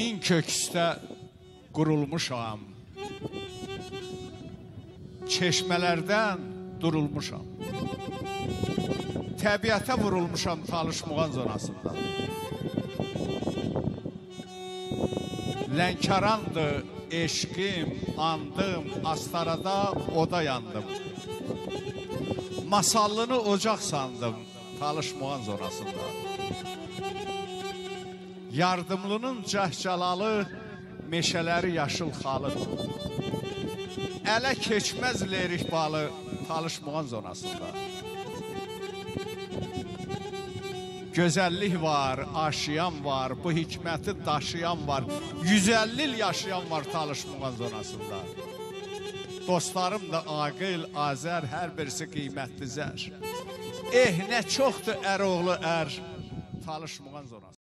min köksdə qurulmuşam. Çeşmələrdən durulmuşam. Təbiətə vurulmuşam Talış Muğan zonasında. Lənkərandır eşqim, andım, astarada oda yandım. Masallını ocaq sandım Talış Muğan zonasında. Yardımlının cəhcəlalı meşələri yaşıl xalı. Ələ keçməz lerik balı Talış Muğan zonasında. Gözəllik var, aşıyan var, bu hikməti daşıyan var. 150 il yaşayan var Talış Muğan zonasında. Dostlarım da Aqil, Azər, hər birisi qiymətli zər. Eh, nə çoxdur əroğlu ər Talış Muğan zonası.